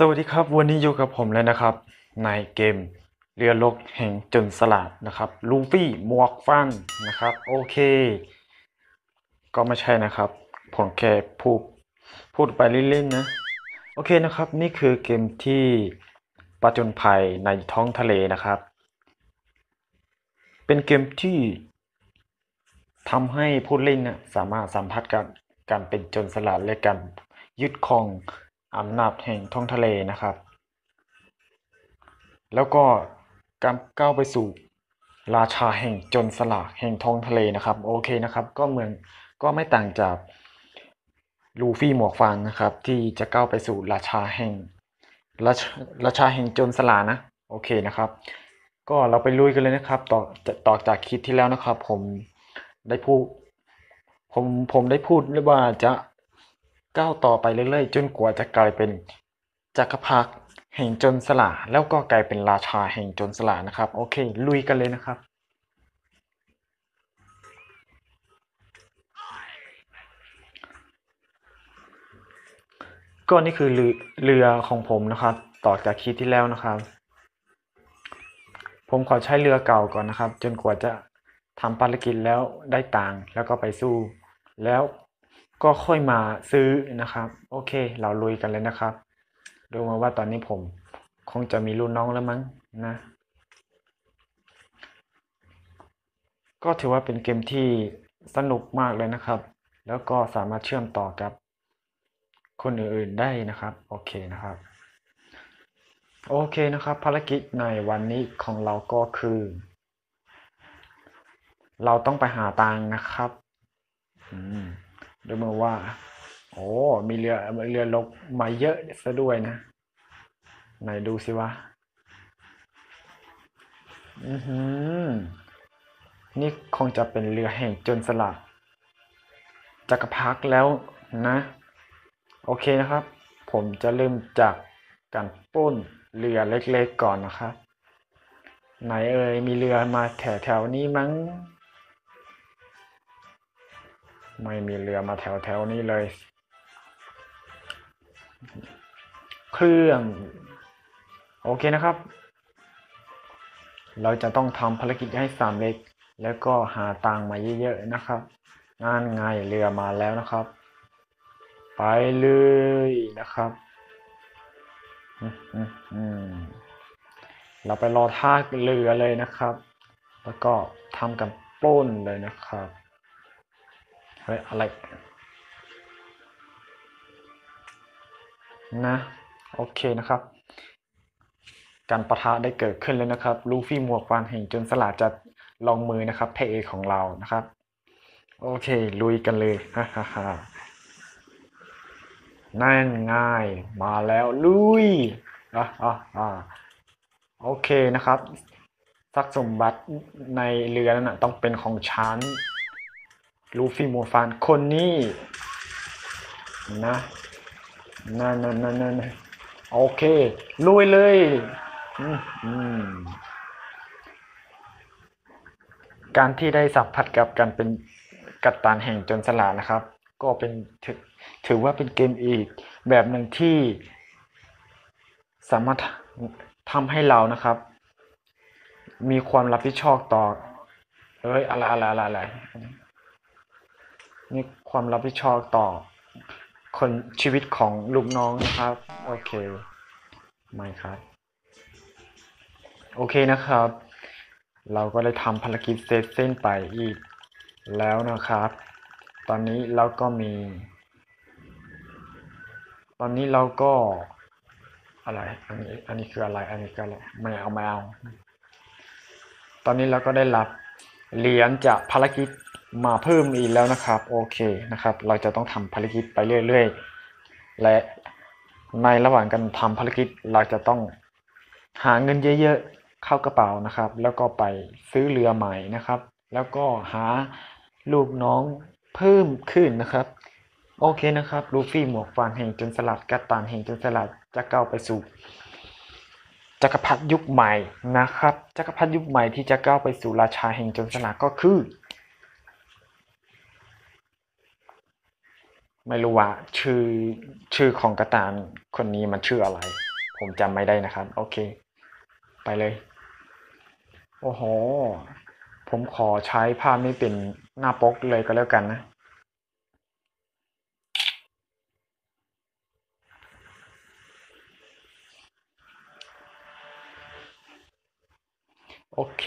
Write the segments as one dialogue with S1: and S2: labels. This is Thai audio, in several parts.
S1: สวัสดีครับ วันนี้อยู่กับผมเลยนะครับ ในเกมเรือรกแห่งจนสลัดนะครับลูฟี่หมวกฟันนะครับ โอเค ก็ไม่ใช่นะครับ ผมแค่พูดพูดไปเล่นๆนะ โอเคนะครับ นี่คือเกมที่ประจนภัยในท้องทะเลนะครับ เป็นเกมที่ทำให้ผู้เล่นนะสามารถสัมผัสกับการเป็นจรสลัดและการยึดครอง อำนาจแห่งท้องทะเลนะครับ แล้วก็การก้าวไปสู่ราชาแห่งจรสลัดแห่งท้องทะเลนะครับ โอเคนะครับ ก็เหมือนก็ไม่ต่างจากลูฟี่หมวกฟางนะครับ ที่จะก้าวไปสู่ราชาแห่งราชราชาแห่งจรสลัดนะโอเคนะครับ ก็เราไปลุยกันเลยนะครับ ต่อต่อจากคลิปที่แล้วนะครับ ผมได้พูดผมผมได้พูดว่าจะ ก้าวต่อไปเรื่อยๆ จนกว่าจะกลายเป็นจักรพรรดิแห่งจรสลัดแล้วก็กลายเป็นราชาแห่งจรสลัดนะครับ โอเค ลุยกันเลยนะครับก็นี่คือเรือเรือของผมนะครับ ต่อจากคลิปที่แล้วนะครับ ผมขอใช้เรือเก่าก่อนนะครับ จนกว่าจะทำภารกิจแล้วได้ตังค์แล้วก็ไปสู้แล้ว ก็ค่อยมาซื้อนะครับ โอเค เราลุยกันเลยนะครับ ดูมาว่าตอนนี้ผมคงจะมีรุ่นน้องแล้วมั้งนะ ก็ถือว่าเป็นเกมที่สนุกมากเลยนะครับ แล้วก็สามารถเชื่อมต่อกับคนอื่นๆได้นะครับ โอเคนะครับ โอเคนะครับ ภารกิจในวันนี้ของเราก็คือ เราต้องไปหาตังนะครับ อืม ดูมาว่า โอ้มีเรือเรือลบมาเยอะซะด้วยนะ ไหนดูสิวะอือหือนี่คงจะเป็นเรือแห่งจรสลัดจักรพรรดิแล้วนะ โอเคนะครับ ผมจะเริ่มจากการป้นเรือเล็กๆก่อนนะครับ ไหนเอ่ยมีเรือมาแถวๆนี้มั้ง ไม่มีเรือมาแถวแถวนี้เลย เครื่อง โอเคนะครับ เราจะต้องทำภารกิจให้สำเร็จแล้วก็หาตังมาเยอะๆนะครับงานไงเรือมาแล้วนะครับ ไปเลยนะครับอืมอืมอืมเราไปรอท่าเรือเลยนะครับ แล้วก็ทำกันปล้นเลยนะครับ เฮ้ยอะไร นะ โอเคนะครับ การประทะได้เกิดขึ้นแล้วนะครับ ลูฟี่หมวกฟางแห่งโจนสลัดจะลองมือนะครับเพเอของเรานะครับ โอเค ลุยกันเลยฮ่าฮ่าฮ่านั่นง่ายมาแล้วลุยอะอะอะโอเคนะครับทรัพย์สมบัติในเรือนั้นนะต้องเป็นของฉัน ลูฟี่หมวฟางคนนี้นะนั่นนั่นนั่นนั่นโอเคลุยเลยการที่ได้สัมผัสกับการเป็นกัปตันแห่งจนสลัดนะครับ ก็เป็นถือถือว่าเป็นเกมอีกแบบหนึ่งที่สามารถทำให้เรานะครับ มีความรับผิดชอบต่อเอ้ยอะไรอะไรอะไรอะไร มีความรับผิดชอบต่อคนชีวิตของลูกน้องนะครับ โอเคไม่ครับ โอเคนะครับ เราก็ได้ทำภารกิจเสร็จเส้นไปอีกแล้วนะครับ ตอนนี้เราก็มี ตอนนี้เราก็อะไร อันนี้ อันนี้คืออะไร อันนี้คืออะไรไม่เอาไม่เอา ตอนนี้เราก็ได้รับเหรียญจากภารกิจ มาเพิ่มอีกแล้วนะครับ โอเคนะครับ เราจะต้องทำภารกิจไปเรื่อยๆ และในระหว่างการทำภารกิจเราจะต้องหาเงินเยอะๆ เข้ากระเป๋านะครับ แล้วก็ไปซื้อเรือใหม่นะครับ แล้วก็หาลูกน้องเพิ่มขึ้นนะครับ โอเคนะครับลูฟี่หมวกฟางแห่งจนสลัดกัตตานแห่งจนสลัดจะก้าวไปสู่จักรพรรดิยุคใหม่นะครับ จักรพรรดิยุคใหม่ที่จะก้าวไปสู่ราชาแห่งจรสลัดก็คือ ไม่รู้ว่าชื่อชื่อของกระตานคนนี้มันชื่ออะไร ผมจำไม่ได้นะครับ โอเค ไปเลย โอ้โห ผมขอใช้ภาพนี้เป็นหน้าปกเลยก็แล้วกันนะ โอเค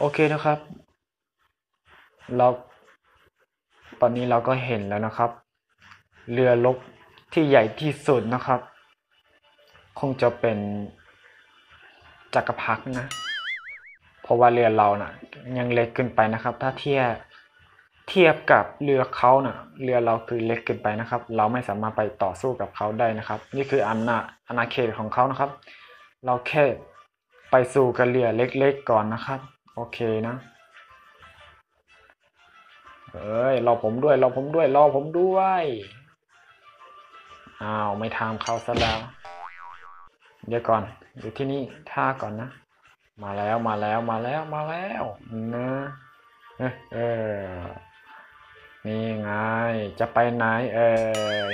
S1: โอเคนะครับ เรา ตอนนี้เราก็เห็นแล้วนะครับ เรือรบที่ใหญ่ที่สุดนะครับ คงจะเป็นจักรพรรดินะ เพราะว่าเรือเราน่ะ ยังเล็กเกินไปนะครับ ถ้าเทียบเทียบกับเรือเขาน่ะ เรือเราคือเล็กเกินไปนะครับ เราไม่สามารถไปต่อสู้กับเขาได้นะครับ นี่คืออำนาจอาณาเขตของเขานะครับ เราแค่ไปสู่กับเรือเล็กๆก่อนนะครับ โอเคนะเอ้ยรอผมด้วยรอผมด้วยรอผมด้วยอ้าวไม่ทำเขาซะแล้ว เดี๋ยวก่อนอยู่ที่นี่ท่าก่อนนะ มาแล้วมาแล้วมาแล้วมาแล้วนะเออเออนี่ไงจะไปไหนเออ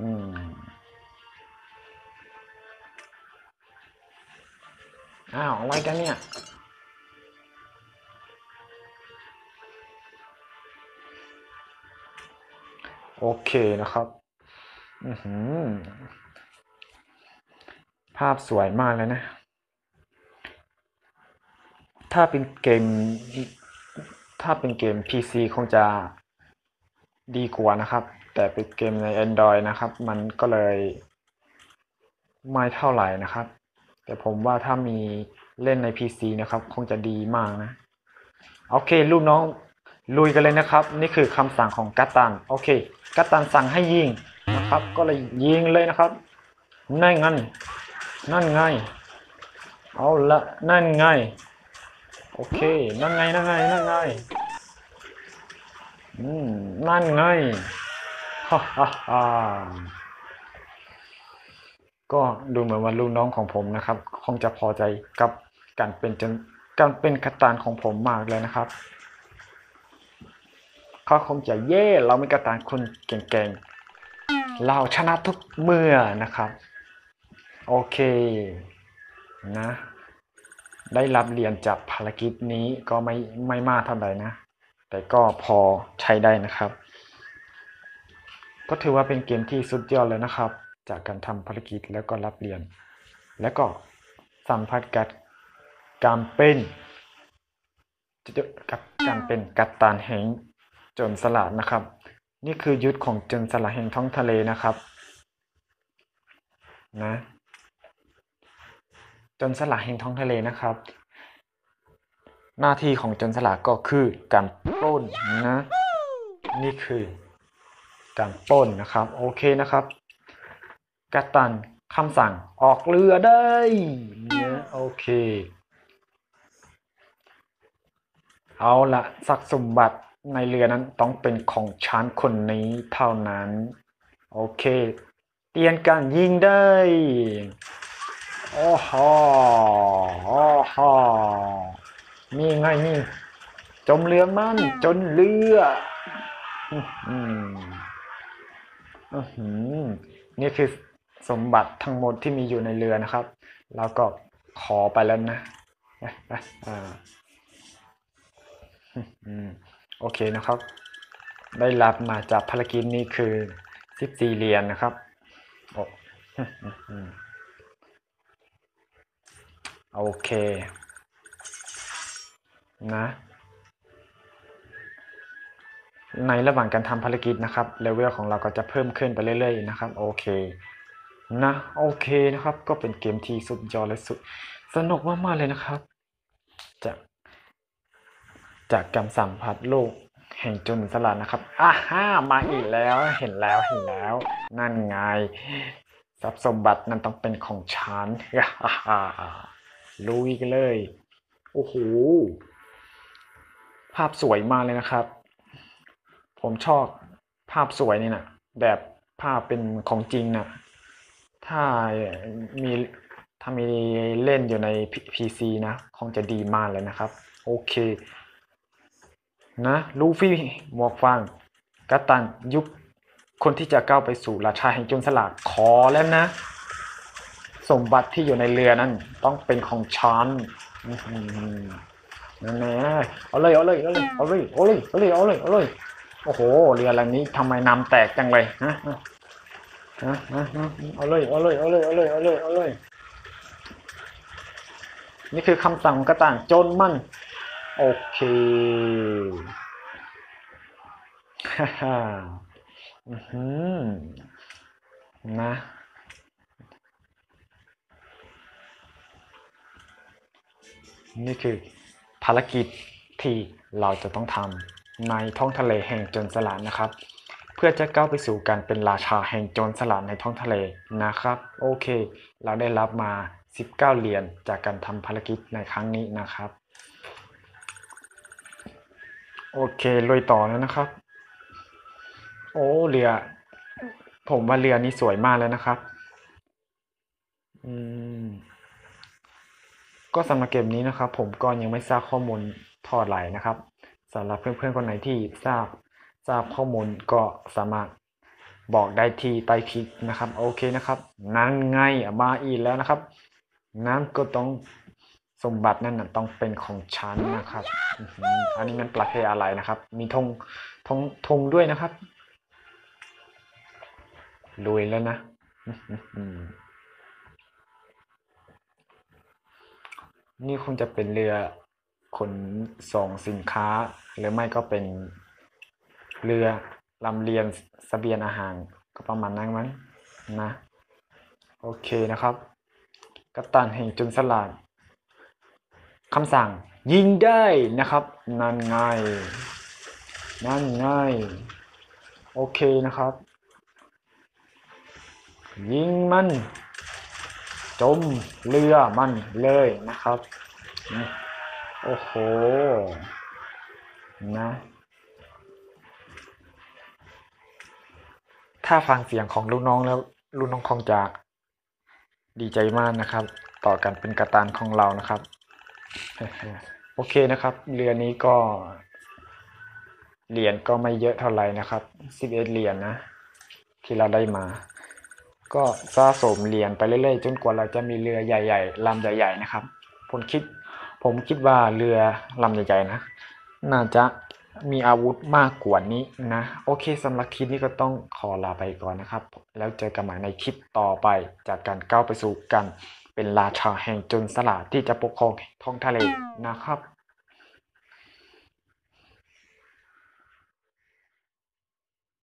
S1: อืม อ้าวอะไรกันเนี่ยโอเคนะครับอือหือภาพสวยมากเลยนะ ถ้าเป็นเกม ถ้าเป็นเกม PC คงจะดีกว่านะครับ แต่เป็นเกมใน Android นะครับ มันก็เลยไม่เท่าไหร่นะครับ แต่ผมว่าถ้ามีเล่นใน PC นะครับ คงจะดีมากนะ โอเค ลูกน้องลุยกันเลยนะครับ นี่คือคำสั่งของกัตตัน โอเค กัตตันสั่งให้ยิงนะครับ ก็เลยยิงเลยนะครับ นั่นไงนั่นไง เอาละนั่นไง โอเค นั่นไง นั่นไง นั่นไง อืม นั่นไงฮ่าฮ่าฮ่า ก็ดูเหมือนว่าลูกน้องของผมนะครับ คงจะพอใจกับการเป็นจนการเป็นกัปตันของผมมากเลยนะครับเขาคงจะเย่เรามีกัปตันคนเก่งๆ เราชนะทุกเมื่อนะครับ โอเคนะ ได้รับเรียนจากภารกิจนี้ก็ไม่ไม่มากเท่าไหร่นะ แต่ก็พอใช้ได้นะครับ ก็ถือว่าเป็นเกมที่สุดยอดเลยนะครับ จากการทำภารกิจแล้วก็รับเรียน แล้วก็สัมผัสกับการเป็นกับการเป็นกัปตันแห่งจนสลัดนะครับ นี่คือยุทธของจนสลัดแห่งท้องทะเลนะครับนะจนสลัดแห่งท้องทะเลนะครับ หน้าที่ของจนสลัดก็คือการปล้นนะ นี่คือการปล้นนะครับ โอเคนะครับ กัปตันคำสั่งออกเรือได้เนี่ยโอเค เอาละสักสมบัติในเรือนั้นต้องเป็นของฉันคนนี้เท่านั้น โอเค เตียนการยิงได้ โอ้โหโอ้โหนี่ไงนี่ จมเรือมันจนเรืออื้อหืออื้อหือนี่คือ สมบัติทั้งหมดที่มีอยู่ในเรือนะครับ แล้วก็ขอไปแล้วนะอะอะอ่าอืมโอเคนะครับ ได้รับมาจากภารกิจนี้คือ14เหรียญนะครับโอ้อืมอืมอืมโอเค นะ ในระหว่างการทำภารกิจนะครับเลเวลของเราก็จะเพิ่มขึ้นไปเรื่อยๆนะครับ โอเค นะโอเคนะครับ ก็เป็นเกมที่สุดยอดและสุด สนุกมากๆเลยนะครับ จากจากการสัมผัสโลกแห่งจนสลัดนะครับอ่าฮ่ามาอีกแล้วเห็นแล้วเห็นแล้ว นั่นไงทรัพย์สมบัตินั้นต้องเป็นของฉันฮ่าฮ่าลุยกันเลยโอ้โหภาพสวยมากเลยนะครับ ผมชอบภาพสวยนี่นะแบบภาพเป็นของจริงนะ ถ้ามีถ้ามีเล่นอยู่ใน PC นะคงจะดีมากเลยนะครับ โอเค นะลูฟี่หมวกฟางกัตตันยุคคนที่จะก้าวไปสู่ราชาแห่งจรสลัดขอแล้วนะ สมบัติที่อยู่ในเรือนั้น ต้องเป็นของฉันอื้อหือนั่นแน่เอาเลยเอาเลยเอาเลยเอาเลยเอาเลยเอาเลยเอาเลยเอาเลยโอ้โหเรือลำนี้ทำไมน้ำแตกจังเลยฮะ ฮะฮะฮะเอาเลย เอาเลย เอาเลย เอาเลย เอาเลย เอาเลย นี่คือคำสั่งกระต่างจนมัน โอเคฮ่าฮ่าอือหือนะนี่คือภารกิจที่เราจะต้องทำในท้องทะเลแห่งจรสลัดนะครับ เพื่อจะก้าวไปสู่การเป็นราชาแห่งโจรสลัดในท้องทะเลนะครับ โอเค เราได้รับมา 19 เหรียญจากการทำภารกิจในครั้งนี้นะครับ โอเคลุยต่อแล้วนะครับ โอ้เรือ ผมว่าเรือนี้สวยมากเลยนะครับ อืมก็สำหรับเกมนี้นะครับ ผมก็ยังไม่ทราบข้อมูลทอดไหลนะครับสำหรับเพื่อนๆคนไหนที่ทราบ ทราบข้อมูลก็สามารถบอกได้ที่ใต้คลิปนะครับ โอเคนะครับ นั่นไงมาอีกแล้วนะครับ นั้นก็ต้องสมบัตินั่นนะต้องเป็นของฉันนะครับอันนี้มันประเทศอะไรนะครับ มีธงธงธงด้วยนะครับรวยแล้วนะนี่คงจะเป็นเรือขนส่งสินค้า หรือไม่ก็เป็น เรือลำเลียงเสบียงอาหารก็ประมาณนั้นมั้งนะโอเคนะครับกัปตันแห่งจุนสลัดคำสั่งยิงได้นะครับ นั่นไงนั่นไงโอเคนะครับ ยิงมัน จมเรือมันเลยนะครับ โอ้โห นะ ถ้าฟังเสียงของลูกน้องแล้วลูกน้องคงจะดีใจมากนะครับ ต่อกันเป็นกระตานของเรานะครับ โอเคนะครับ เรือนี้ก็เหรียญก็ไม่เยอะเท่าไหร่นะครับสิบเอ็ดเหรียญนะที่เราได้มา ก็สะสมเหรียญไปเรื่อยๆ จนกว่าเราจะมีเรือใหญ่ๆลำใหญ่ ๆ นะครับ ผมคิด ผมคิดว่าเรือลำใหญ่ๆนะ น่าจะ มีอาวุธมากกว่านี้นะ โอเคสำหรับคลิปนี้ก็ต้องขอลาไปก่อนนะครับ แล้วเจอกันใหม่ในคลิปต่อไป จากการก้าวไปสู่กันเป็นราชาแห่งจนสลัดที่จะปกครองท้องทะเลนะครับ